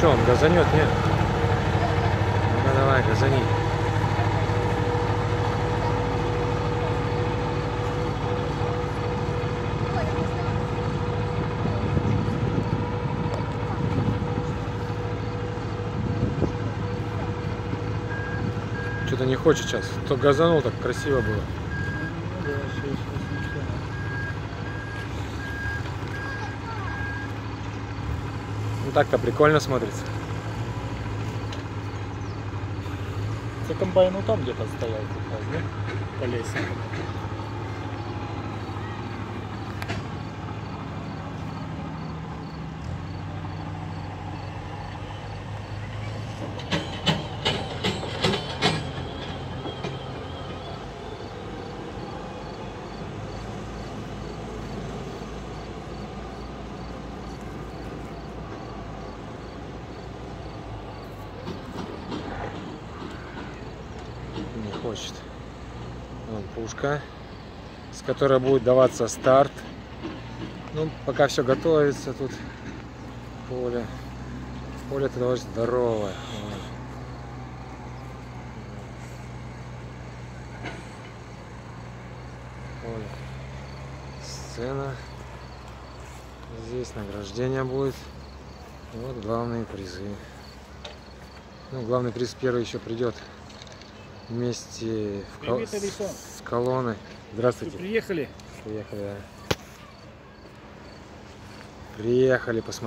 что, он газанет, нет? Ну давай, газани. Что-то не хочет сейчас. То газанул, так красиво было. Ну так-то прикольно смотрится. Це комбайн ну там где-то стоял как раз, да? По лесенке. Не хочет. Вон пушка, с которой будет даваться старт. Ну, пока все готовится тут поле. Поле-то довольно здоровое. Поле. Сцена. Здесь награждение будет. И вот главные призы. Ну, главный приз первый еще придет вместе в кол- Привет, с колонной. Здравствуйте. Приехали. Приехали, да. Приехали посмотреть.